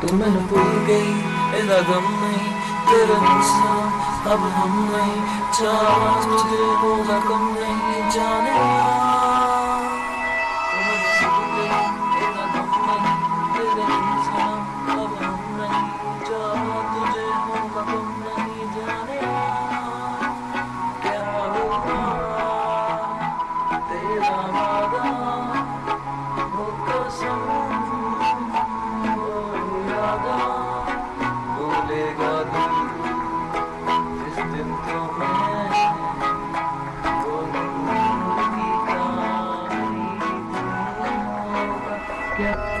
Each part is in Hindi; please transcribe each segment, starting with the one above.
तुम्हें भूल गई, मेरा गम नहीं, तेरा हंसना अब हम नहीं चाह होगा कम नहीं, जाने Ramadan,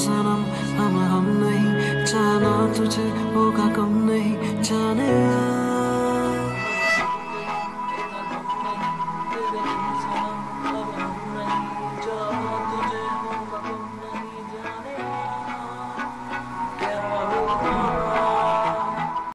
सनम हम हम नहीं जाना तुझे होगा कम नहीं जाने